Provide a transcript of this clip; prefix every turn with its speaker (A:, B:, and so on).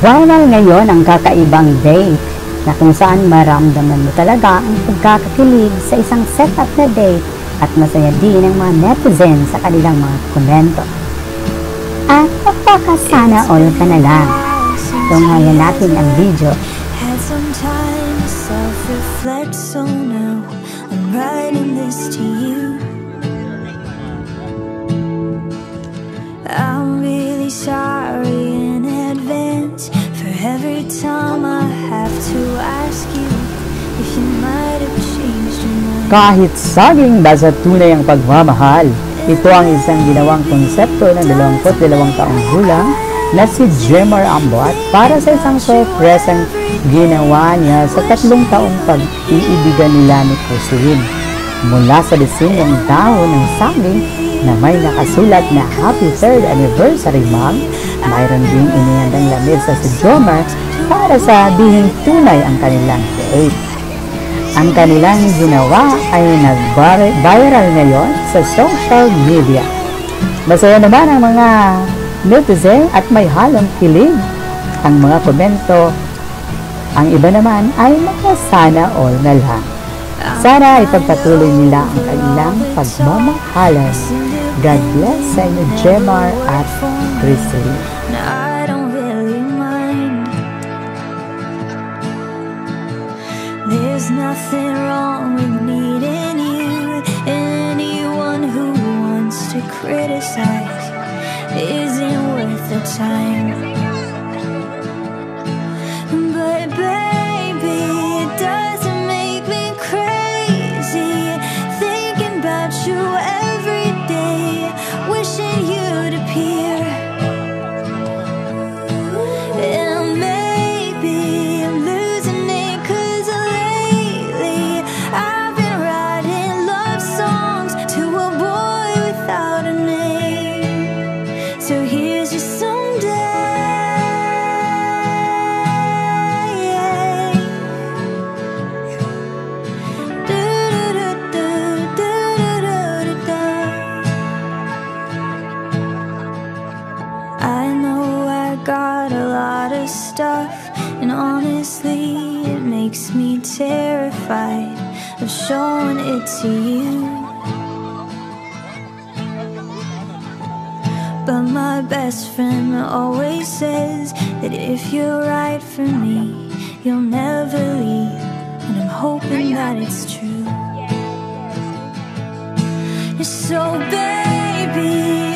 A: Viral ngayon ang kakaibang date na kung saan maramdaman mo talaga ang pagkakakilig sa isang setup na date at masaya din ang mga netizens sa kanilang mga komento. At magpakasana all ka na lang. Tunghayan natin ang video.
B: Self-reflect, so now writing this to you. I'm really sorry
C: Kahit saging basta tunay ang pagmamahal. Ito ang isang ginawang konsepto ng 22 taong gulang na si Jemar Amboat para sa isang sorpresang ginawa niya sa tatlong taong pag-iibigan nila ni Jocelyn. Mula sa disingong dahon ng saging na may nakasulat na Happy 3rd Anniversary Mom, mayroon ding inihandang lamig sa si Jomar para sa bihing tunay ang kanilang date. Ang kanilang ginawa ay nag-viral ngayon sa social media. Masaya naman ang mga netizen at may halong kilig. Ang mga komento, ang iba naman ay mga sana all na lang. Sana ipagpatuloy nila ang kanilang pagmamahalan. God bless inyo, Jemar at.
B: Now I don't really mind. There's nothing wrong with needing you. Anyone who wants to criticize isn't worth the time. Stuff, and honestly, it makes me terrified of showing it to you. But my best friend always says that if you're right for me, you'll never leave, and I'm hoping that it's true. So, baby,